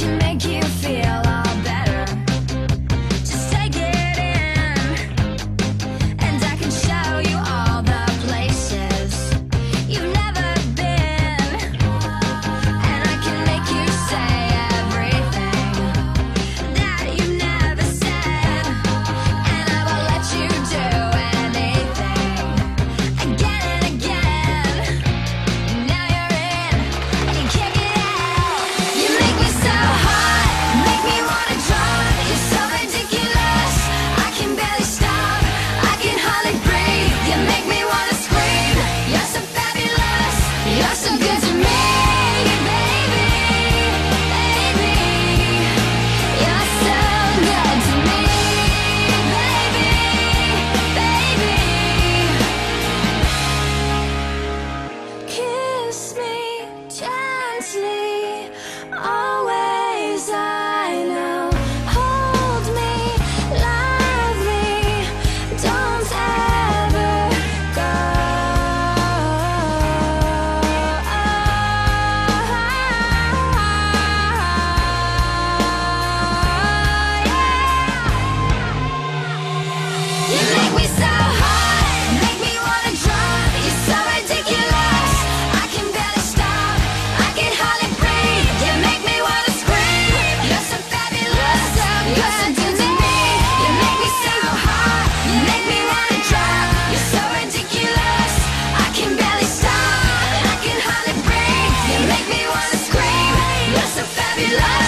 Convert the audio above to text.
You make you happy life.